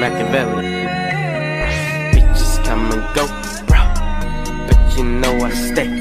Machiavelli. Bitches come and go, bro. But you know I stay.